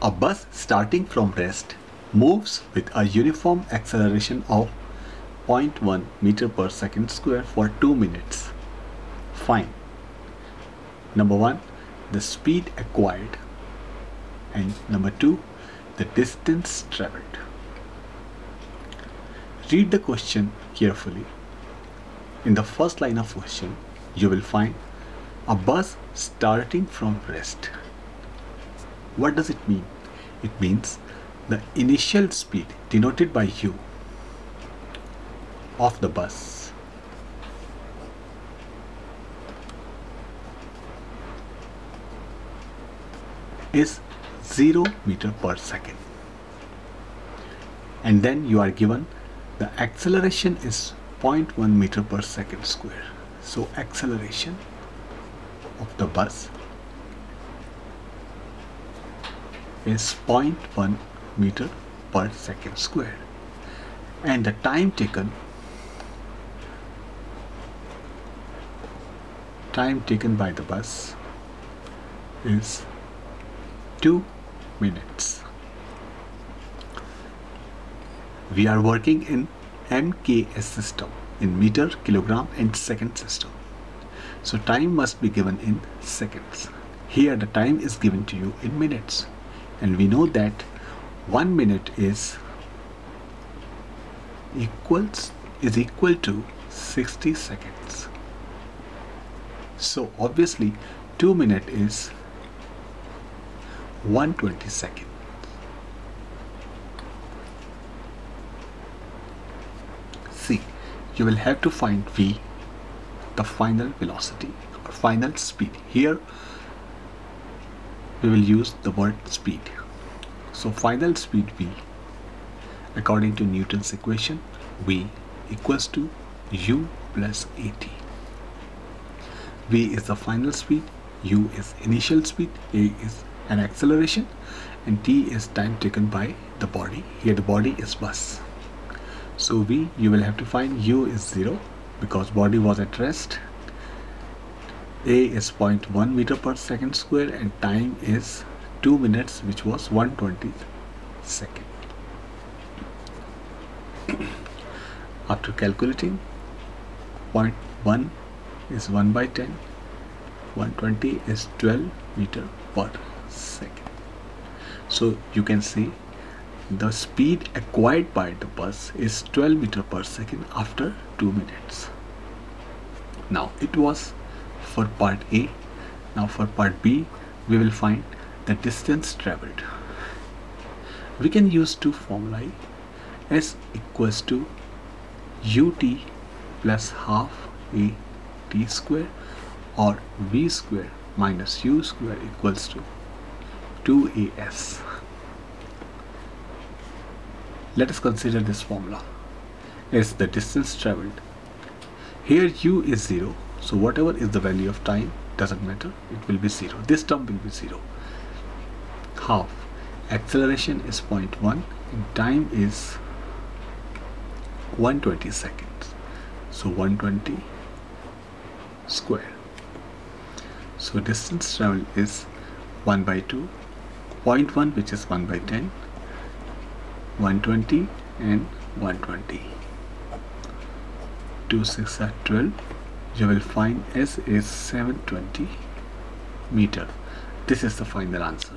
A bus starting from rest moves with a uniform acceleration of 0.1 meter per second square for 2 minutes. Fine. Number 1 the speed acquired and number 2 the distance traveled. Read the question carefully. In the first line of question you will find a bus starting from rest. What does it mean? It means the initial speed denoted by u of the bus. Is 0 meter per second. And then you are given the acceleration is 0.1 meter per second square. So acceleration of the bus is 0.1 meter per second square and the time taken time taken by the bus is 2 minutes. We are working in MKS system in meter kilogram and second system. So time must be given in seconds. Here the time is given to you in minutes and we know that 1 minute is equals is equal to 60 seconds. So obviously 2 minute is 120 seconds. See you will have to find v the final velocity or final speed. Here we will use the word speed. So final speed v according to Newton's equation v equals to u plus at v is the final speed u is initial speed a is an acceleration and t is time taken by the body. Here the body is bus. So v you will have to find u is 0 because body was at rest a is 0.1 meter per second square and time is 2 minutes which was 120 second. After calculating 0.1 is 1 by 10 120 is 12 meter per second. So you can see the speed acquired by the bus is 12 meter per second after 2 minutes. Now it was for part A. Now for part B, we will find the distance traveled. We can use two formulae S equals to ut plus half a t square or v square minus u square equals to 2as. Let us consider this formula as the distance traveled. Here u is 0 so whatever is the value of time doesn't matter. It will be 0 this term will be 0 half. Acceleration is 0.1 and time is 120 seconds. So 120 square. So distance travel is 1 by 2 0.1 which is 1 by 10 120 and 120 2 6 are 12 you will find S is 720 meter. This is the final answer.